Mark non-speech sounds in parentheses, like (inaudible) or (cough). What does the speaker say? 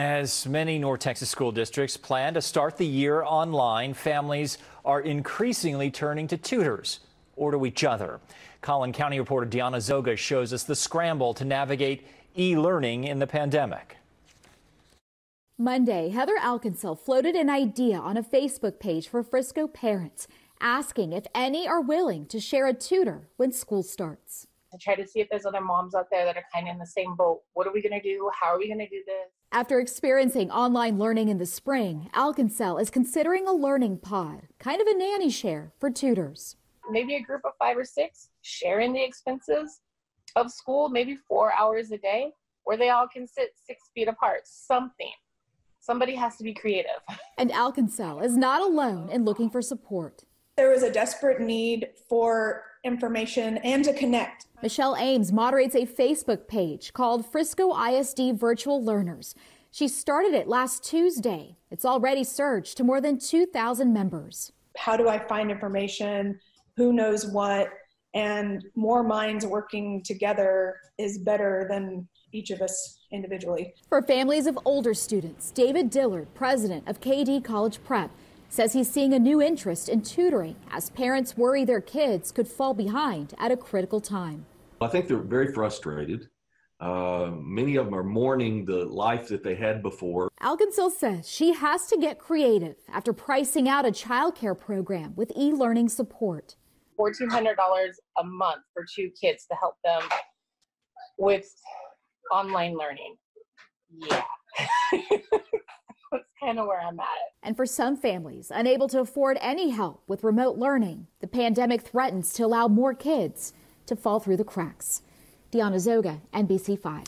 As many North Texas school districts plan to start the year online, families are increasingly turning to tutors or to each other. Collin County reporter Deanna Zoga shows us the scramble to navigate e-learning in the pandemic. Monday, Heather Alkinsell floated an idea on a Facebook page for Frisco parents, asking if any are willing to share a tutor when school starts. To try to see if there's other moms out there that are kind of in the same boat. What are we going to do? How are we going to do this? After experiencing online learning in the spring, Alkinsell is considering a learning pod, kind of a nanny share for tutors. Maybe a group of five or six sharing the expenses of school, maybe four hours a day, where they all can sit six feet apart. Something. Somebody has to be creative. (laughs) And Alkinsell is not alone in looking for support. There was a desperate need for information and to connect. Michelle Ames moderates a Facebook page called Frisco ISD Virtual Learners. She started it last Tuesday. It's already surged to more than 2,000 members. How do I find information? Who knows what? And more minds working together is better than each of us individually. For families of older students, David Dillard, president of KD College Prep, says he's seeing a new interest in tutoring as parents worry their kids could fall behind at a critical time. I think they're very frustrated. Uh, many of them are mourning the life that they had before. Alkinsell says she has to get creative after pricing out a childcare program with e learning support. $1,400 a month for two kids to help them with online learning. Yeah. (laughs) That's kind of where I'm at. And for some families unable to afford any help with remote learning, the pandemic threatens to allow more kids to fall through the cracks. Deanna Zoga, NBC5.